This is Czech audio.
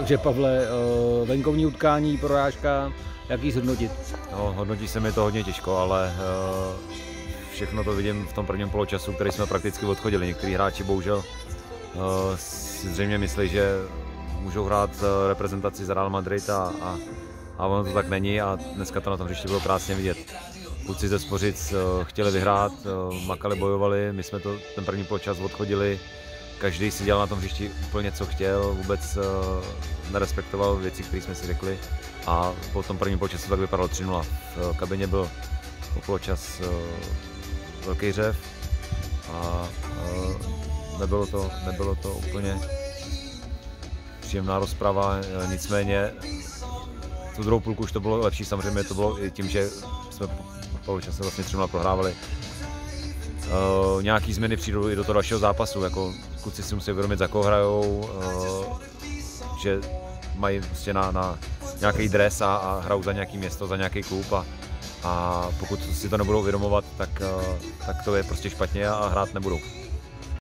Takže Pavle, eh, venkovní utkání, porážka, jak ji zhodnotit? No, hodnotí se mi to hodně těžko, ale uh, všechno to vidím v tom prvním poločasu, který jsme prakticky odchodili. Někteří hráči bohužel uh, si zřejmě myslí, že můžou hrát reprezentaci za Real Madrid a, a, a ono to tak není a dneska to na tom hřišti bylo krásně vidět. Kluci ze Spořic chtěli vyhrát, makali, bojovali, my jsme to ten první poločas odchodili, každý si dělal na tom hřišti úplně co chtěl, vůbec uh, nerespektoval věci, které jsme si řekli a po tom prvním poločasu tak vypadalo 3-0. V kabině byl po poločas uh, velký řev a uh, nebylo to, nebylo to úplně příjemná rozprava, nicméně tu druhou půlku už to bylo lepší, samozřejmě to bylo i tím, že jsme po poločase vlastně 3 prohrávali. Uh, nějaký změny přijdou i do toho dalšího zápasu, jako kluci si musí uvědomit, za koho hrajou, uh, že mají prostě na, na nějaký dres a, a hrajou za nějaký město, za nějaký klub a, a pokud si to nebudou uvědomovat, tak, uh, tak to je prostě špatně a hrát nebudou.